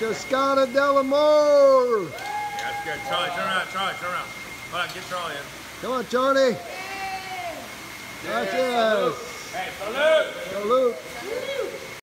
Cascada del Amor! Yeah, that's good. Charlie, turn around. Charlie, turn around. Hold on, get Charlie in. Come on, Charlie. Gracias. Hey, salute! Salute.